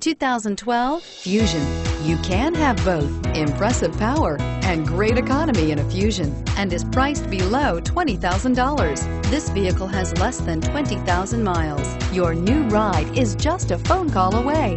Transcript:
2012 Fusion. You can have both impressive power and great economy in a Fusion and is priced below $20,000. This vehicle has less than 20,000 miles. Your new ride is just a phone call away.